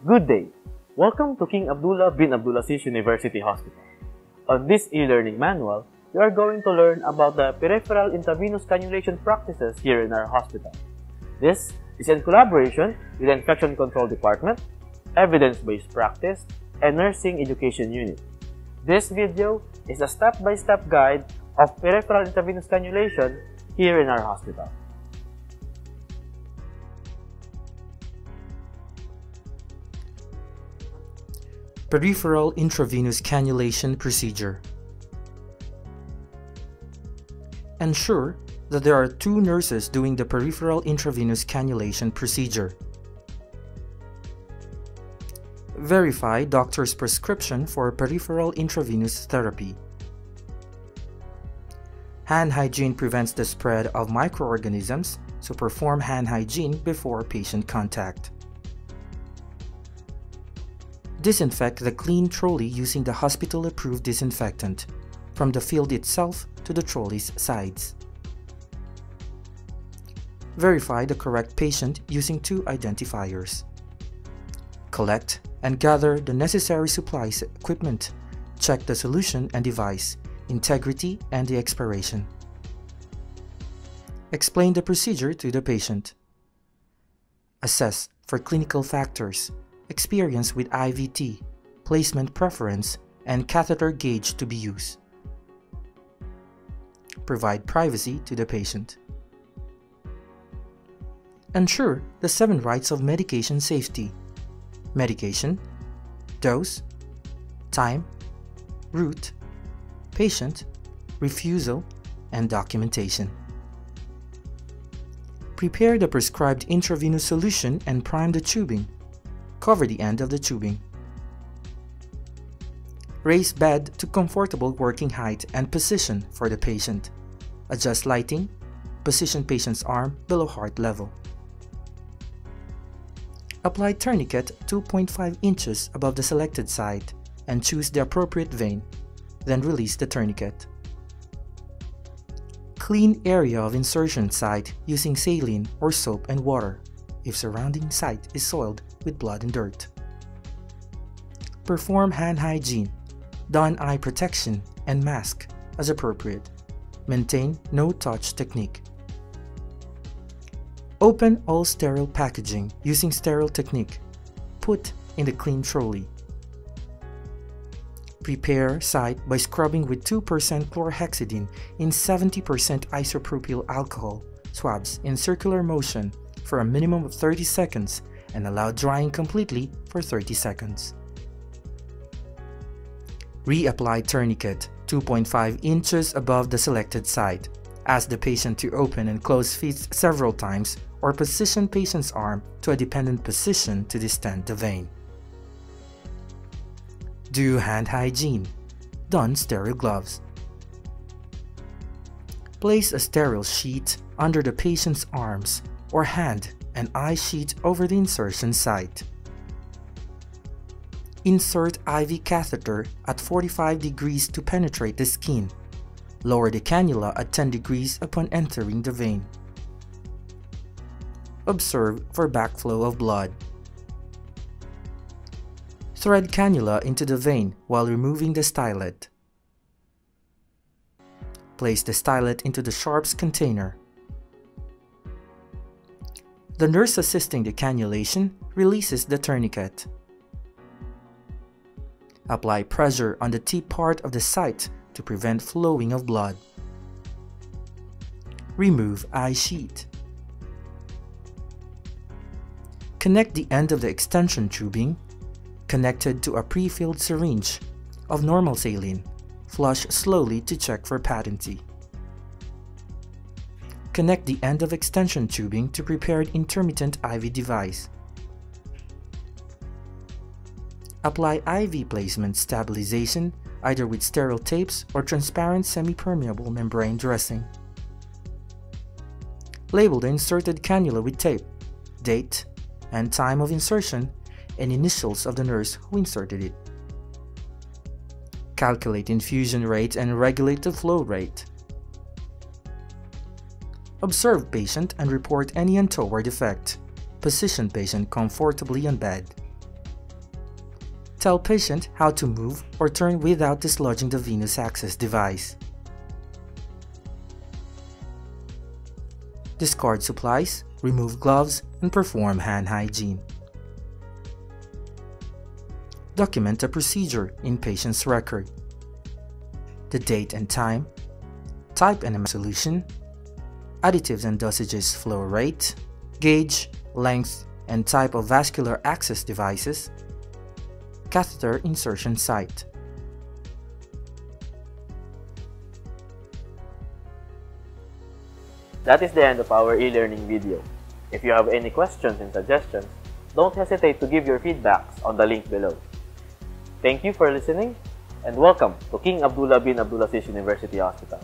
Good day. Welcome to King Abdullah bin Abdulaziz University Hospital. On this e-learning manual, you are going to learn about the peripheral intravenous cannulation practices here in our hospital. This is in collaboration with the Infection Control Department, Evidence-Based Practice, and Nursing Education Unit. This video is a step-by-step -step guide of peripheral intravenous cannulation here in our hospital. Peripheral intravenous cannulation procedure. Ensure that there are two nurses doing the peripheral intravenous cannulation procedure. Verify doctor's prescription for peripheral intravenous therapy. Hand hygiene prevents the spread of microorganisms, so perform hand hygiene before patient contact. Disinfect the clean trolley using the hospital-approved disinfectant, from the field itself to the trolley's sides. Verify the correct patient using two identifiers. Collect and gather the necessary supplies equipment. Check the solution and device, integrity and the expiration. Explain the procedure to the patient. Assess for clinical factors experience with IVT, placement preference, and catheter gauge to be used. Provide privacy to the patient. Ensure the seven rights of medication safety. Medication, dose, time, route, patient, refusal, and documentation. Prepare the prescribed intravenous solution and prime the tubing cover the end of the tubing. Raise bed to comfortable working height and position for the patient. Adjust lighting. Position patient's arm below heart level. Apply tourniquet 2.5 inches above the selected site and choose the appropriate vein, then release the tourniquet. Clean area of insertion site using saline or soap and water if surrounding site is soiled with blood and dirt. Perform hand hygiene, don eye protection and mask as appropriate. Maintain no-touch technique. Open all sterile packaging using sterile technique. Put in the clean trolley. Prepare site by scrubbing with 2% chlorhexidine in 70% isopropyl alcohol swabs in circular motion for a minimum of 30 seconds and allow drying completely for 30 seconds. Reapply tourniquet 2.5 inches above the selected site. Ask the patient to open and close feet several times or position patient's arm to a dependent position to distend the vein. Do hand hygiene. Don sterile gloves. Place a sterile sheet under the patient's arms or hand an eye sheet over the insertion site. Insert IV catheter at 45 degrees to penetrate the skin. Lower the cannula at 10 degrees upon entering the vein. Observe for backflow of blood. Thread cannula into the vein while removing the stylet. Place the stylet into the sharps container. The nurse assisting the cannulation releases the tourniquet. Apply pressure on the T part of the site to prevent flowing of blood. Remove eye sheet. Connect the end of the extension tubing connected to a pre-filled syringe of normal saline. Flush slowly to check for patency. Connect the end of extension tubing to prepared intermittent IV device. Apply IV placement stabilization either with sterile tapes or transparent semi-permeable membrane dressing. Label the inserted cannula with tape, date, and time of insertion, and initials of the nurse who inserted it. Calculate infusion rate and regulate the flow rate. Observe patient and report any untoward effect. Position patient comfortably on bed. Tell patient how to move or turn without dislodging the venous access device. Discard supplies, remove gloves, and perform hand hygiene. Document the procedure in patient's record. The date and time, type and solution, additives and dosages flow rate, gauge, length, and type of vascular access devices, catheter insertion site. That is the end of our e-learning video. If you have any questions and suggestions, don't hesitate to give your feedbacks on the link below. Thank you for listening and welcome to King Abdullah bin Abdulaziz University Hospital.